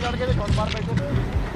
ਚੜ ਕੇ ਤੇ ਛੋੜ ਮਾਰ ਬੈਠੇ